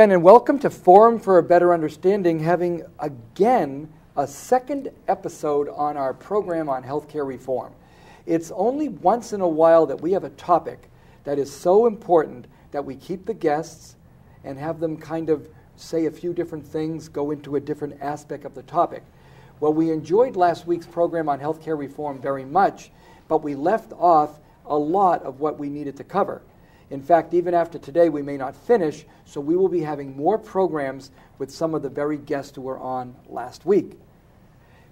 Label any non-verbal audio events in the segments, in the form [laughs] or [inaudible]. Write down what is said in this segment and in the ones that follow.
again, and welcome to Forum for a Better Understanding, having again a second episode on our program on healthcare reform. It's only once in a while that we have a topic that is so important that we keep the guests and have them kind of say a few different things, go into a different aspect of the topic. Well, we enjoyed last week's program on healthcare reform very much, but we left off a lot of what we needed to cover. In fact, even after today, we may not finish, so we will be having more programs with some of the very guests who were on last week.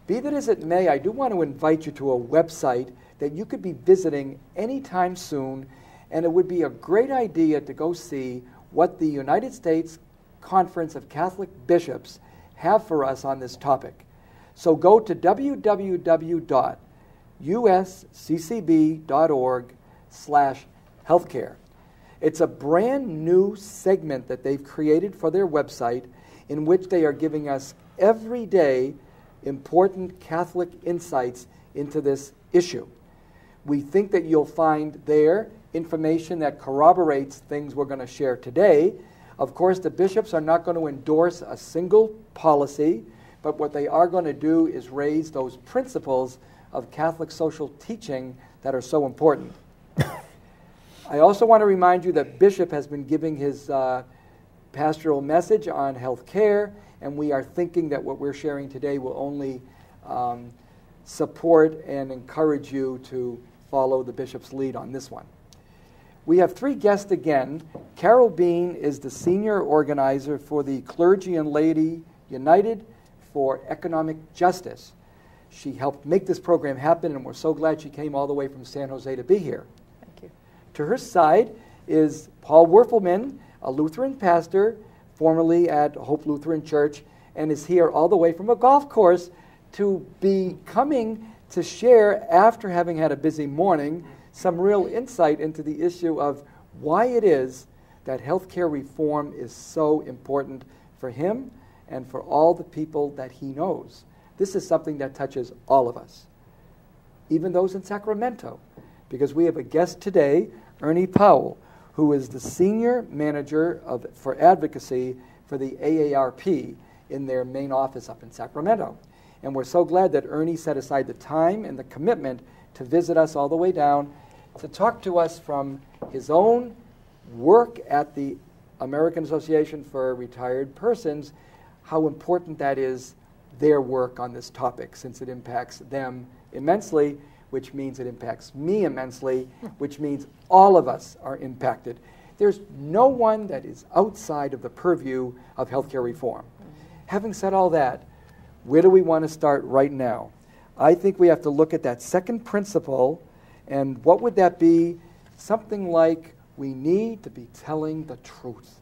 Be that as it may, I do want to invite you to a website that you could be visiting anytime soon, and it would be a great idea to go see what the United States Conference of Catholic Bishops have for us on this topic. So go to www.usccb.org slash healthcare. It's a brand new segment that they've created for their website in which they are giving us every day important Catholic insights into this issue. We think that you'll find there information that corroborates things we're going to share today. Of course, the bishops are not going to endorse a single policy, but what they are going to do is raise those principles of Catholic social teaching that are so important. I also want to remind you that Bishop has been giving his uh, pastoral message on health care, and we are thinking that what we're sharing today will only um, support and encourage you to follow the Bishop's lead on this one. We have three guests again. Carol Been is the senior organizer for the Clergy and Laity United for Economic Justice. She helped make this program happen, and we're so glad she came all the way from San Jose to be here. To her side is Paul Werfelmann, a Lutheran pastor, formerly at Hope Lutheran Church, and is here all the way from a golf course to be coming to share, after having had a busy morning, some real insight into the issue of why it is that healthcare reform is so important for him and for all the people that he knows. This is something that touches all of us, even those in Sacramento, because we have a guest today Ernie Powell, who is the senior manager of, for advocacy for the AARP in their main office up in Sacramento. And we're so glad that Ernie set aside the time and the commitment to visit us all the way down to talk to us from his own work at the American Association for Retired Persons, how important that is, their work on this topic, since it impacts them immensely which means it impacts me immensely, which means all of us are impacted. There's no one that is outside of the purview of healthcare reform. Having said all that, where do we want to start right now? I think we have to look at that second principle, and what would that be? Something like we need to be telling the truth.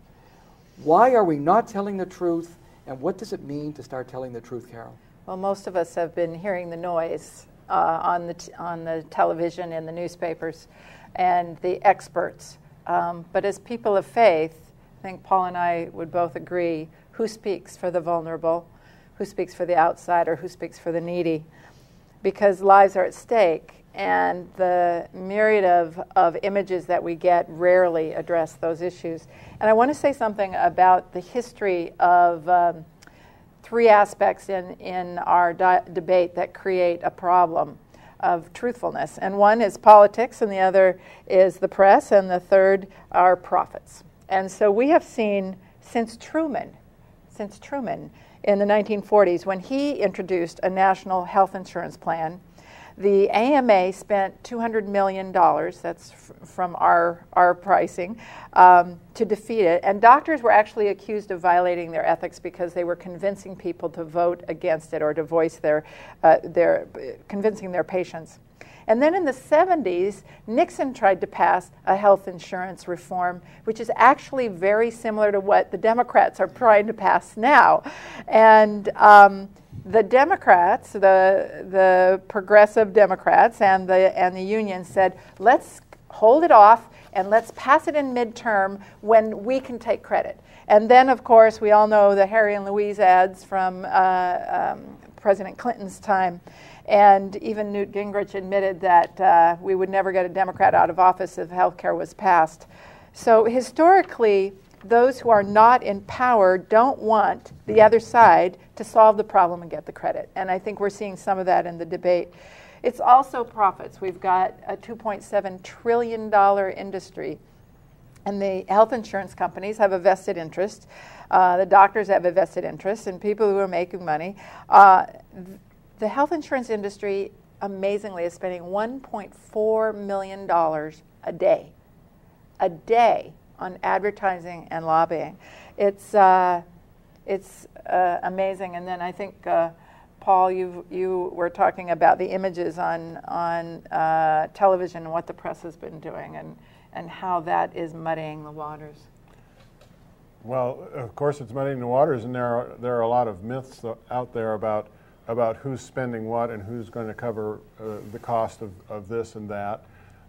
Why are we not telling the truth, and what does it mean to start telling the truth, Carol? Well, most of us have been hearing the noise uh, on, the t- on the television and the newspapers and the experts. Um, but as people of faith, I think Paul and I would both agree who speaks for the vulnerable, who speaks for the outsider, who speaks for the needy, because lives are at stake. And the myriad of, of images that we get rarely address those issues. And I want to say something about the history of um, three aspects in, in our di- debate that create a problem of truthfulness. And one is politics, and the other is the press, and the third are profits. And so we have seen since Truman, since Truman in the 1940s, when he introduced a national health insurance plan the AMA spent $200 million, that's f- from our, our pricing, um, to defeat it. And doctors were actually accused of violating their ethics because they were convincing people to vote against it or to voice their, uh, their convincing their patients. And then in the 70s, Nixon tried to pass a health insurance reform, which is actually very similar to what the Democrats are trying to pass now. And um, the Democrats, the, the progressive Democrats and the, and the union said, let's hold it off and let's pass it in midterm when we can take credit. And then, of course, we all know the Harry and Louise ads from uh, um, President Clinton's time. And even Newt Gingrich admitted that uh, we would never get a Democrat out of office if health care was passed. So historically, those who are not in power don't want the other side to solve the problem and get the credit. And I think we're seeing some of that in the debate. It's also profits. We've got a $2.7 trillion industry, and the health insurance companies have a vested interest. Uh, the doctors have a vested interest, and people who are making money. Uh, the health insurance industry, amazingly, is spending $1.4 million a day. A day on advertising and lobbying. It's, uh, it's uh, amazing. And then I think, uh, Paul, you, you were talking about the images on, on uh, television and what the press has been doing and, and how that is muddying the waters. Well, of course, it's muddying the waters, and there are, there are a lot of myths out there about, about who's spending what and who's going to cover uh, the cost of, of this and that.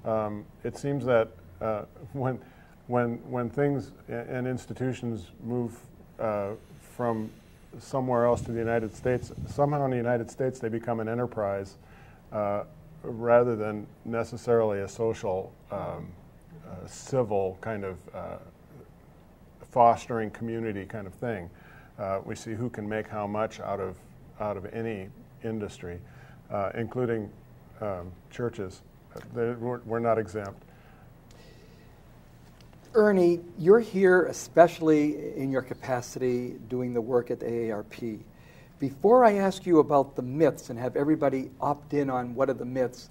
Um, it seems that uh, when when when things and institutions move uh, from somewhere else to the United States, somehow in the United States they become an enterprise uh, rather than necessarily a social, um, uh, civil kind of uh, fostering community kind of thing. Uh, we see who can make how much out of out of any industry, uh, including um, churches. We're, we're not exempt. Ernie, you're here especially in your capacity doing the work at the AARP. Before I ask you about the myths and have everybody opt in on what are the myths,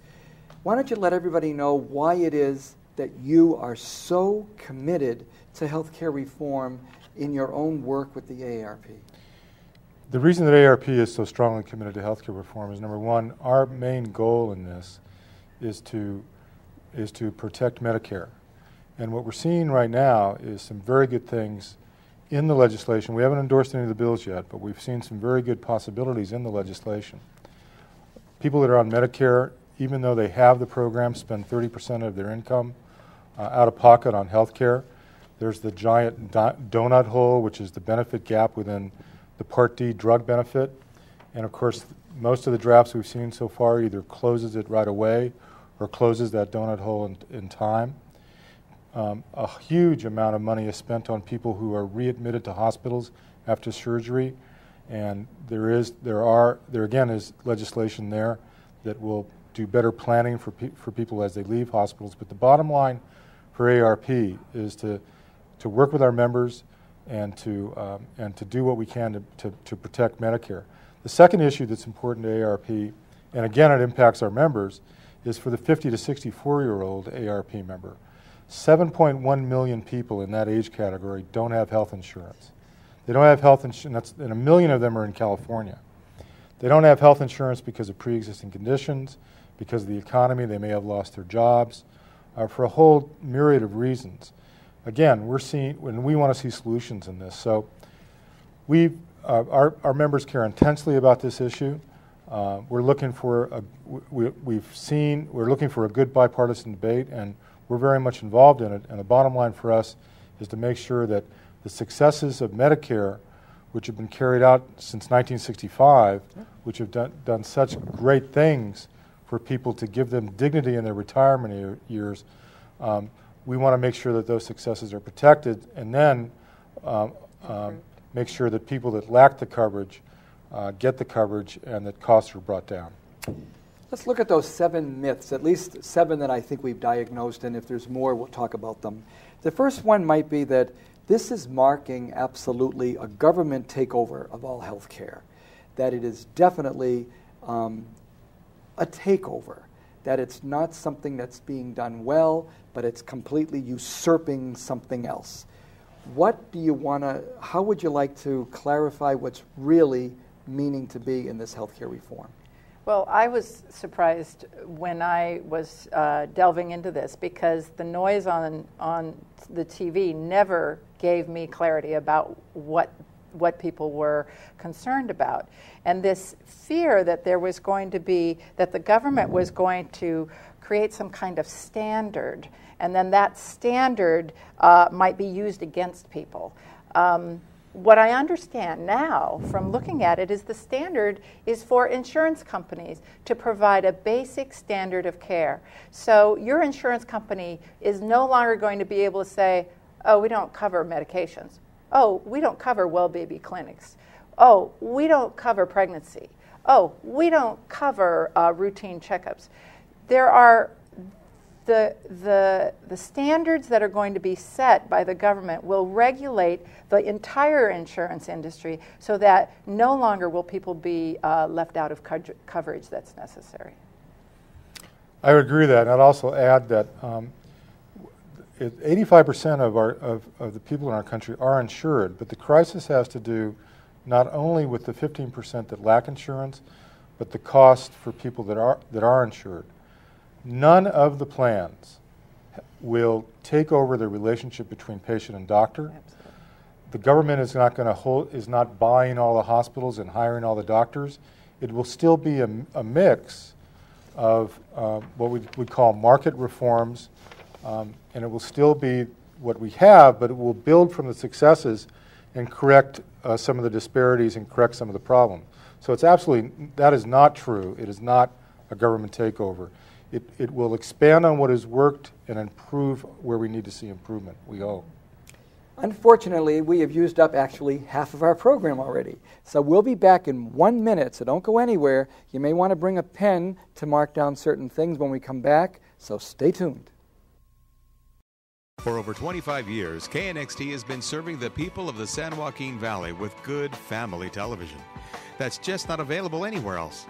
why don't you let everybody know why it is that you are so committed to healthcare reform in your own work with the AARP? The reason that AARP is so strongly committed to healthcare reform is number one, our main goal in this is to is to protect Medicare. And what we're seeing right now is some very good things in the legislation. We haven't endorsed any of the bills yet, but we've seen some very good possibilities in the legislation. People that are on Medicare, even though they have the program, spend 30% of their income uh, out of pocket on health care. There's the giant do- donut hole, which is the benefit gap within the Part D drug benefit. And of course, most of the drafts we've seen so far either closes it right away or closes that donut hole in, in time. Um, a huge amount of money is spent on people who are readmitted to hospitals after surgery, and there is, there are, there again is legislation there that will do better planning for pe- for people as they leave hospitals. But the bottom line for ARP is to to work with our members and to um, and to do what we can to, to, to protect Medicare. The second issue that's important to ARP, and again it impacts our members, is for the 50 to 64 year old ARP member. 7.1 million people in that age category don't have health insurance. They don't have health insurance, and a million of them are in California. They don't have health insurance because of pre existing conditions, because of the economy, they may have lost their jobs, uh, for a whole myriad of reasons. Again, we're seeing, when we want to see solutions in this. So, we, uh, our, our members care intensely about this issue. Uh, we're looking for a, we, we've seen, we're looking for a good bipartisan debate, and we're very much involved in it. And the bottom line for us is to make sure that the successes of Medicare, which have been carried out since 1965, which have done, done such great things for people to give them dignity in their retirement years, um, we want to make sure that those successes are protected and then um, um, make sure that people that lack the coverage uh, get the coverage and that costs are brought down. Let's look at those seven myths, at least seven that I think we've diagnosed, and if there's more, we'll talk about them. The first one might be that this is marking absolutely a government takeover of all health care, that it is definitely um, a takeover, that it's not something that's being done well, but it's completely usurping something else. What do you want to, how would you like to clarify what's really meaning to be in this healthcare reform? Well, I was surprised when I was uh, delving into this because the noise on on the TV never gave me clarity about what what people were concerned about, and this fear that there was going to be that the government was going to create some kind of standard, and then that standard uh, might be used against people. Um, what I understand now from looking at it is the standard is for insurance companies to provide a basic standard of care. So your insurance company is no longer going to be able to say, Oh, we don't cover medications. Oh, we don't cover well baby clinics. Oh, we don't cover pregnancy. Oh, we don't cover uh, routine checkups. There are the, the, the standards that are going to be set by the government will regulate the entire insurance industry so that no longer will people be uh, left out of co- coverage that's necessary. I would agree with that. And I'd also add that um, 85% of, our, of, of the people in our country are insured, but the crisis has to do not only with the 15% that lack insurance, but the cost for people that are, that are insured. None of the plans will take over the relationship between patient and doctor. Absolutely. The government is not going to hold, is not buying all the hospitals and hiring all the doctors. It will still be a, a mix of uh, what we would call market reforms, um, and it will still be what we have, but it will build from the successes and correct uh, some of the disparities and correct some of the problems. So it's absolutely, that is not true. It is not a government takeover. It, it will expand on what has worked and improve where we need to see improvement, we hope. Unfortunately, we have used up actually half of our program already. So we'll be back in one minute, so don't go anywhere. You may want to bring a pen to mark down certain things when we come back, so stay tuned. For over 25 years, KNXT has been serving the people of the San Joaquin Valley with good family television. That's just not available anywhere else.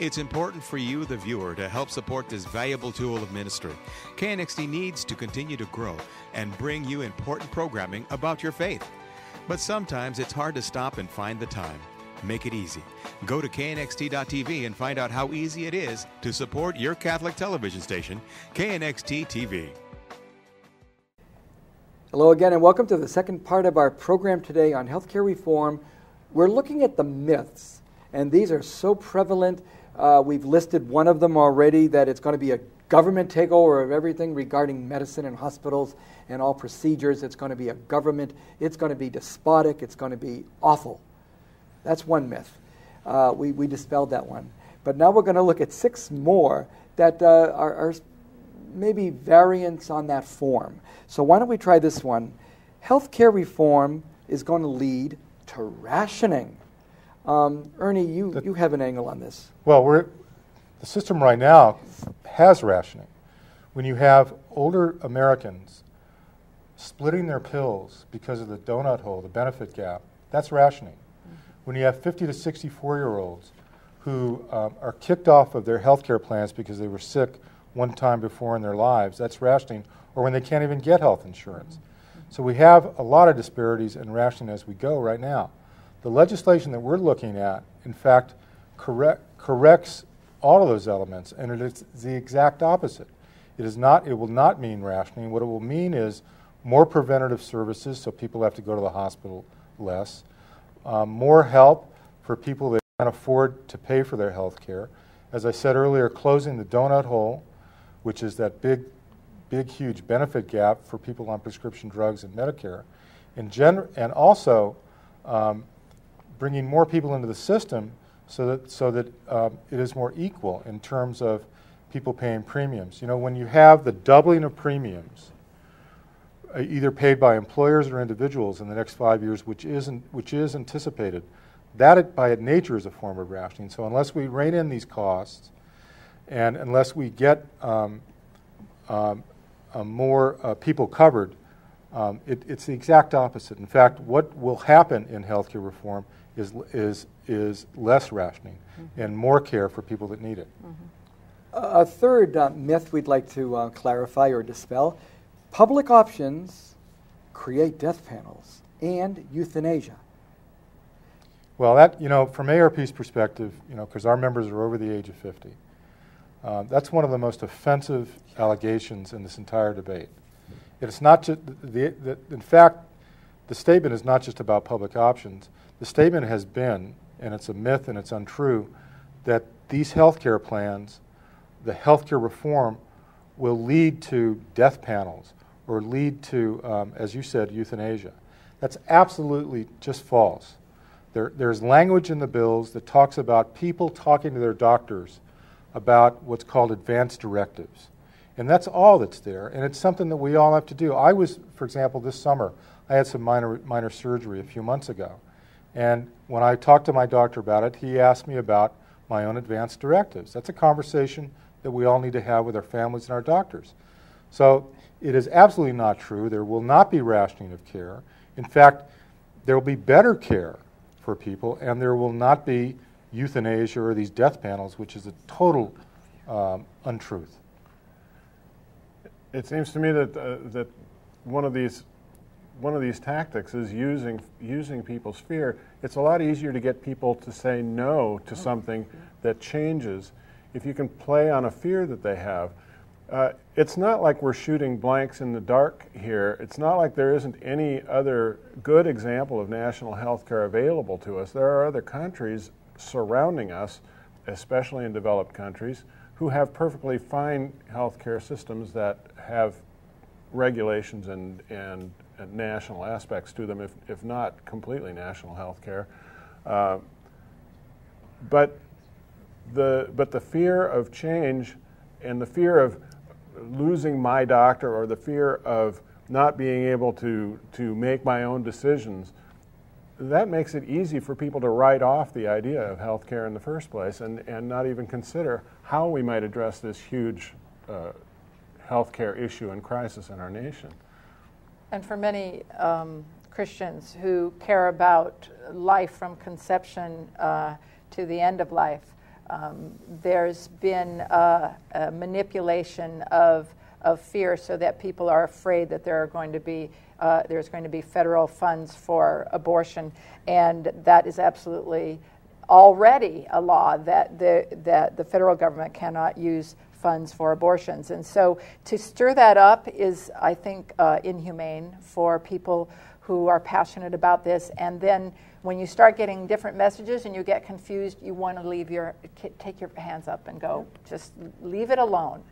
It's important for you, the viewer, to help support this valuable tool of ministry. KNXT needs to continue to grow and bring you important programming about your faith. But sometimes it's hard to stop and find the time. Make it easy. Go to knxt.tv and find out how easy it is to support your Catholic television station, KNXT TV. Hello again, and welcome to the second part of our program today on healthcare reform. We're looking at the myths, and these are so prevalent uh, we've listed one of them already that it's going to be a government takeover of everything regarding medicine and hospitals and all procedures. It's going to be a government, it's going to be despotic, it's going to be awful. That's one myth. Uh, we, we dispelled that one. But now we're going to look at six more that uh, are, are maybe variants on that form. So why don't we try this one? Healthcare reform is going to lead to rationing. Um, Ernie, you, you have an angle on this. Well, we're, the system right now has rationing. When you have older Americans splitting their pills because of the donut hole, the benefit gap, that's rationing. Mm-hmm. When you have 50 to 64 year olds who um, are kicked off of their health care plans because they were sick one time before in their lives, that's rationing, or when they can't even get health insurance. Mm-hmm. So we have a lot of disparities in rationing as we go right now. The legislation that we're looking at, in fact, correct, corrects all of those elements, and it is the exact opposite. It is not. It will not mean rationing. What it will mean is more preventative services, so people have to go to the hospital less. Um, more help for people that can't afford to pay for their health care. As I said earlier, closing the donut hole, which is that big, big, huge benefit gap for people on prescription drugs and Medicare. In gen- and also um, bringing more people into the system so that, so that um, it is more equal in terms of people paying premiums. You know, when you have the doubling of premiums, uh, either paid by employers or individuals in the next five years, which, isn't, which is anticipated, that by nature is a form of rationing. So unless we rein in these costs and unless we get um, um, uh, more uh, people covered, um, it, it's the exact opposite. In fact, what will happen in healthcare reform is, is, is less rationing mm-hmm. and more care for people that need it. Mm-hmm. A third uh, myth we'd like to uh, clarify or dispel public options create death panels and euthanasia. Well, that, you know, from ARP's perspective, you know, because our members are over the age of 50, uh, that's one of the most offensive allegations in this entire debate. It's not just, the, the, in fact, the statement is not just about public options. The statement has been, and it's a myth and it's untrue, that these health care plans, the health care reform, will lead to death panels or lead to, um, as you said, euthanasia. That's absolutely just false. There, there's language in the bills that talks about people talking to their doctors about what's called advance directives. And that's all that's there, and it's something that we all have to do. I was, for example, this summer, I had some minor, minor surgery a few months ago. And when I talked to my doctor about it, he asked me about my own advance directives. That's a conversation that we all need to have with our families and our doctors. So it is absolutely not true. There will not be rationing of care. In fact, there will be better care for people, and there will not be euthanasia or these death panels, which is a total um, untruth. It seems to me that uh, that one of these one of these tactics is using using people's fear. It's a lot easier to get people to say no to something that changes if you can play on a fear that they have. Uh, it's not like we're shooting blanks in the dark here. It's not like there isn't any other good example of national health care available to us. There are other countries surrounding us, especially in developed countries, who have perfectly fine health care systems that have regulations and, and, and, national aspects to them, if, if not completely national health care. Uh, but, the, but the fear of change and the fear of losing my doctor or the fear of not being able to, to make my own decisions, that makes it easy for people to write off the idea of health care in the first place and, and not even consider how we might address this huge uh, healthcare issue and crisis in our nation. And for many um, Christians who care about life from conception uh, to the end of life, um, there's been a, a manipulation of, of fear so that people are afraid that there are going to be uh, there's going to be federal funds for abortion, and that is absolutely already a law that the, that the federal government cannot use funds for abortions. And so to stir that up is, I think, uh, inhumane for people who are passionate about this. And then when you start getting different messages and you get confused, you want to leave your, take your hands up and go, just leave it alone.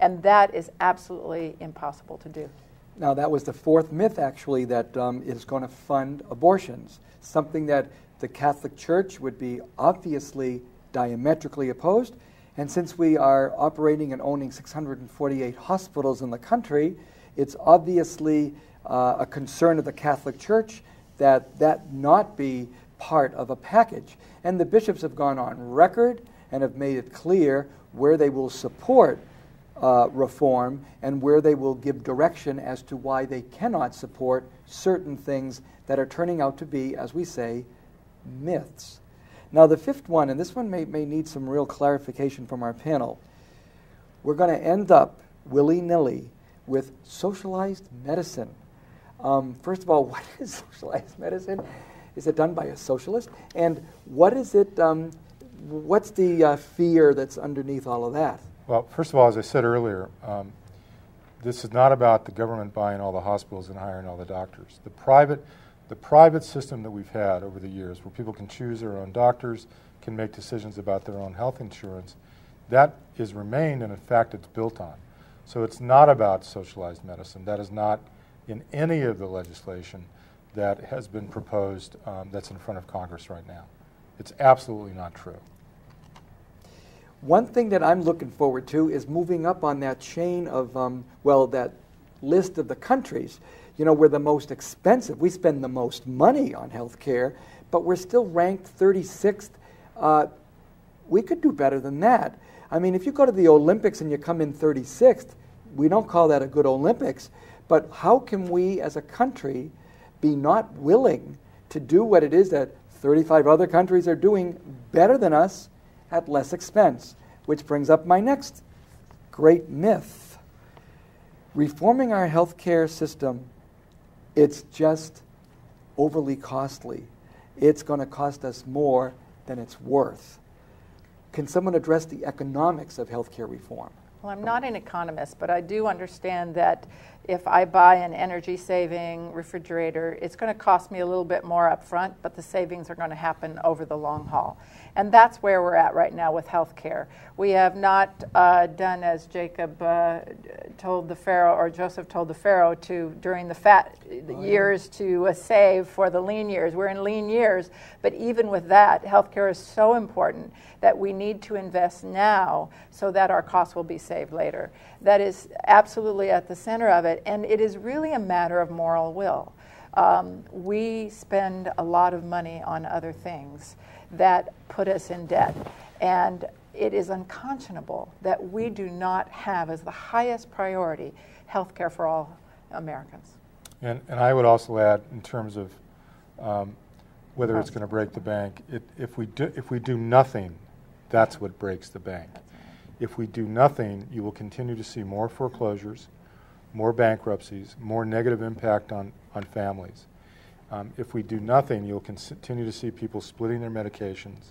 And that is absolutely impossible to do. Now, that was the fourth myth, actually, that um, is going to fund abortions, something that the Catholic Church would be obviously diametrically opposed. And since we are operating and owning 648 hospitals in the country, it's obviously uh, a concern of the Catholic Church that that not be part of a package. And the bishops have gone on record and have made it clear where they will support uh, reform and where they will give direction as to why they cannot support certain things that are turning out to be, as we say, myths. Now, the fifth one, and this one may, may need some real clarification from our panel, we're going to end up willy nilly with socialized medicine. Um, first of all, [laughs] what is socialized medicine? Is it done by a socialist? And what is it? Um, what's the uh, fear that's underneath all of that? Well, first of all, as I said earlier, um, this is not about the government buying all the hospitals and hiring all the doctors. The private, the private system that we've had over the years, where people can choose their own doctors, can make decisions about their own health insurance, that is remained, and in fact, it's built on. So it's not about socialized medicine. That is not in any of the legislation that has been proposed um, that's in front of Congress right now. It's absolutely not true. One thing that I'm looking forward to is moving up on that chain of, um, well, that list of the countries. You know, we're the most expensive. We spend the most money on health care, but we're still ranked 36th. Uh, we could do better than that. I mean, if you go to the Olympics and you come in 36th, we don't call that a good Olympics. But how can we as a country be not willing to do what it is that 35 other countries are doing better than us at less expense. Which brings up my next great myth. Reforming our healthcare system, it's just overly costly. It's going to cost us more than it's worth. Can someone address the economics of healthcare reform? Well, I'm not an economist, but I do understand that if I buy an energy saving refrigerator, it's going to cost me a little bit more up front, but the savings are going to happen over the long haul. And that's where we're at right now with healthcare. We have not uh, done as Jacob uh, told the Pharaoh, or Joseph told the Pharaoh to during the fat oh, years yeah. to uh, save for the lean years. We're in lean years, but even with that, healthcare is so important that we need to invest now so that our costs will be saved later. That is absolutely at the center of it, and it is really a matter of moral will. Um, we spend a lot of money on other things that put us in debt. And it is unconscionable that we do not have as the highest priority health care for all Americans. And, and I would also add, in terms of um, whether it's going to break the bank, it, if, we do, if we do nothing, that's what breaks the bank. If we do nothing, you will continue to see more foreclosures, more bankruptcies, more negative impact on, on families. Um, if we do nothing, you'll continue to see people splitting their medications.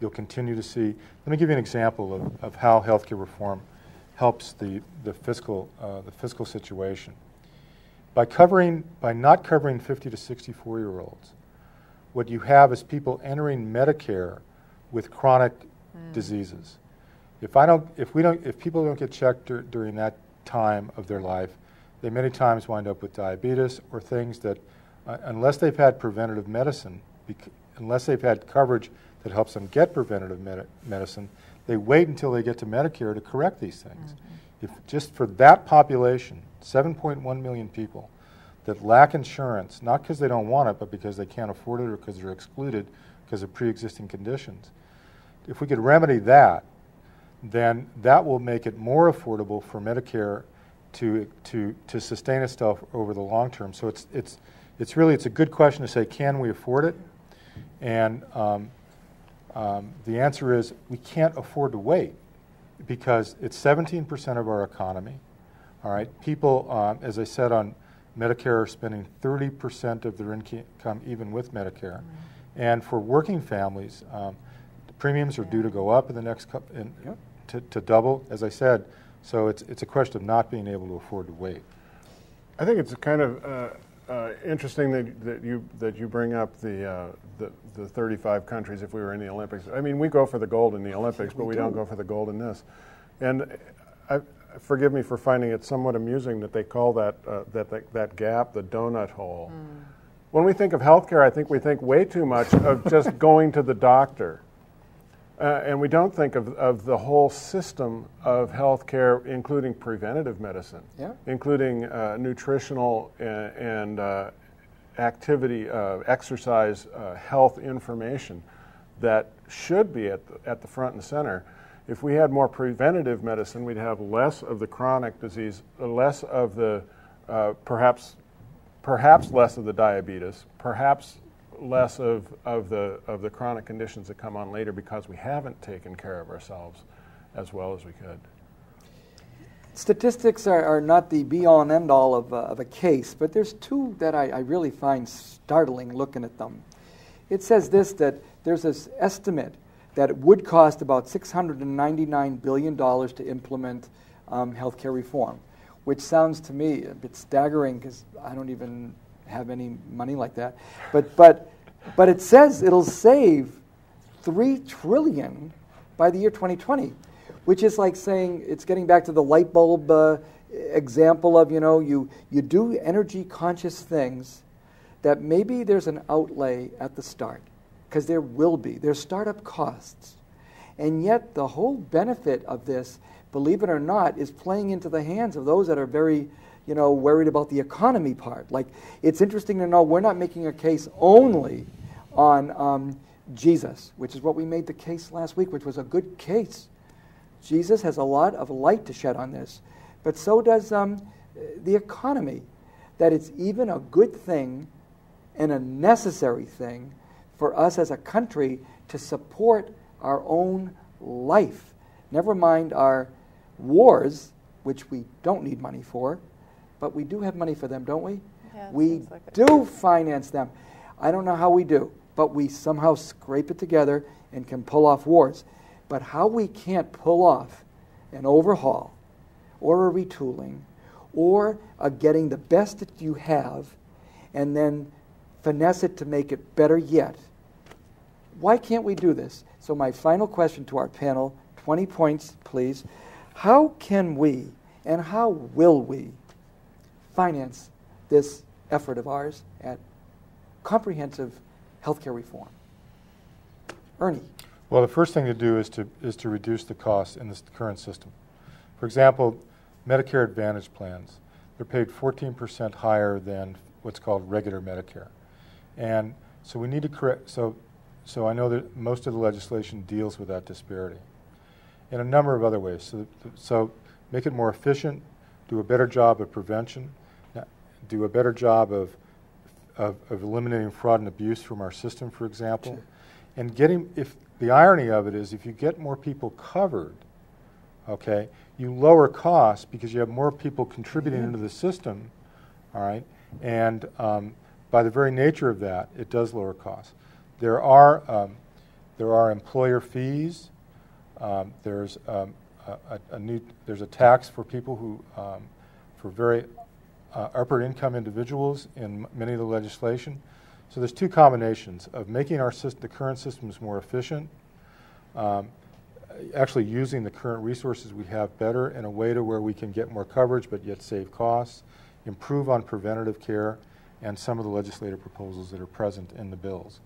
You'll continue to see. Let me give you an example of, of how healthcare reform helps the, the, fiscal, uh, the fiscal situation. By, covering, by not covering 50 to 64 year olds, what you have is people entering Medicare with chronic mm. diseases. If, I don't, if, we don't, if people don't get checked dur- during that time of their life, they many times wind up with diabetes or things that uh, unless they've had preventative medicine, bec- unless they've had coverage that helps them get preventative med- medicine, they wait until they get to Medicare to correct these things. Mm-hmm. If just for that population, 7.1 million people that lack insurance, not because they don't want it, but because they can't afford it or because they're excluded because of pre-existing conditions, if we could remedy that, then that will make it more affordable for Medicare to, to, to sustain itself over the long term. So it's, it's, it's really it's a good question to say, can we afford it? And um, um, the answer is we can't afford to wait because it's 17% of our economy. All right, people, um, as I said on Medicare, are spending 30% of their income even with Medicare. Mm-hmm. And for working families, um, the premiums are due to go up in the next couple, in, yep. To, to double, as I said. So it's, it's a question of not being able to afford to wait. I think it's kind of uh, uh, interesting that, that you that you bring up the, uh, the, the 35 countries if we were in the Olympics. I mean, we go for the gold in the Olympics, but we, we do. not go for the gold in this. And I, forgive me for finding it somewhat amusing that they call that uh, that, that, that gap the donut hole. Mm. When we think of healthcare, I think we think way too much of just [laughs] going to the doctor. Uh, and we don't think of, of the whole system of healthcare, including preventative medicine, yeah. including uh, nutritional and, and uh, activity, uh, exercise, uh, health information that should be at the, at the front and center. If we had more preventative medicine, we'd have less of the chronic disease, less of the perhaps, perhaps less of the diabetes, perhaps less of, of, the, of the chronic conditions that come on later because we haven't taken care of ourselves as well as we could. Statistics are, are not the be all and end all of, uh, of a case, but there's two that I, I really find startling looking at them. It says this that there's this estimate that it would cost about $699 billion to implement um, healthcare reform, which sounds to me a bit staggering because I don't even have any money like that. But, but, but it says it'll save three trillion by the year 2020, which is like saying it's getting back to the light bulb uh, example of you know you you do energy conscious things that maybe there's an outlay at the start because there will be there's startup costs and yet the whole benefit of this believe it or not is playing into the hands of those that are very you know, worried about the economy part. Like, it's interesting to know we're not making a case only on um, Jesus, which is what we made the case last week, which was a good case. Jesus has a lot of light to shed on this, but so does um, the economy. That it's even a good thing and a necessary thing for us as a country to support our own life. Never mind our wars, which we don't need money for, but we do have money for them, don't we? Yeah, we like do finance them. I don't know how we do, but we somehow scrape it together and can pull off wars. But how we can't pull off an overhaul or a retooling or a getting the best that you have and then finesse it to make it better yet. Why can't we do this? So, my final question to our panel 20 points, please. How can we and how will we finance this effort of ours at comprehensive healthcare reform? Ernie. Well, the first thing to do is to, is to reduce the costs in the current system. For example, Medicare Advantage plans, they're paid 14% higher than what's called regular Medicare. And so we need to correct, so, so I know that most of the legislation deals with that disparity in a number of other ways. So, so make it more efficient, do a better job of prevention, do a better job of, of, of eliminating fraud and abuse from our system, for example. Sure. And getting, if the irony of it is, if you get more people covered, okay, you lower costs because you have more people contributing mm-hmm. into the system, all right, and um, by the very nature of that, it does lower costs. There are um, there are employer fees. Um, there's um, a, a, new there's a tax for people who um, for very uh, upper income individuals in many of the legislation. So there's two combinations of making our system, the current systems more efficient, um, actually using the current resources we have better in a way to where we can get more coverage but yet save costs, improve on preventative care, and some of the legislative proposals that are present in the bills.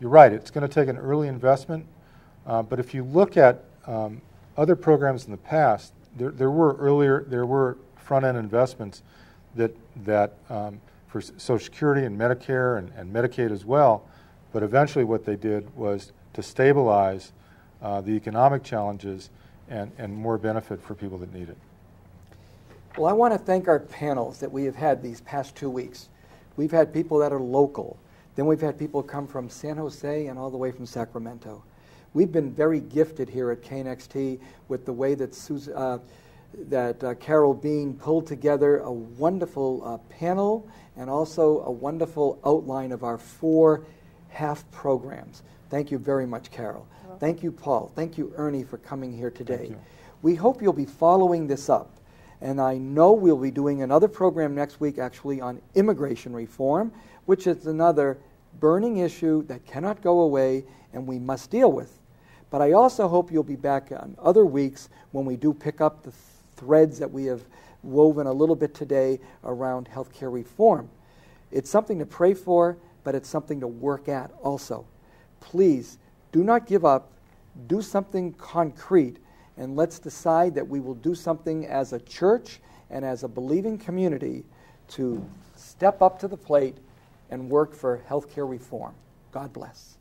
You're right, it's going to take an early investment, uh, but if you look at um, other programs in the past, there, there were earlier, there were front-end investments that, that um, for Social Security and Medicare and, and Medicaid as well, but eventually what they did was to stabilize uh, the economic challenges and, and more benefit for people that need it. Well, I want to thank our panels that we have had these past two weeks. We've had people that are local. Then we've had people come from San Jose and all the way from Sacramento. We've been very gifted here at KNXT with the way that, Susan, uh, that uh, Carol Been pulled together a wonderful uh, panel and also a wonderful outline of our four half programs. Thank you very much, Carol. Thank you, Paul. Thank you, Ernie, for coming here today. We hope you'll be following this up. And I know we'll be doing another program next week, actually, on immigration reform, which is another burning issue that cannot go away and we must deal with. But I also hope you'll be back on other weeks when we do pick up the threads that we have woven a little bit today around healthcare reform. It's something to pray for, but it's something to work at also. Please do not give up. Do something concrete. And let's decide that we will do something as a church and as a believing community to step up to the plate and work for healthcare reform. God bless.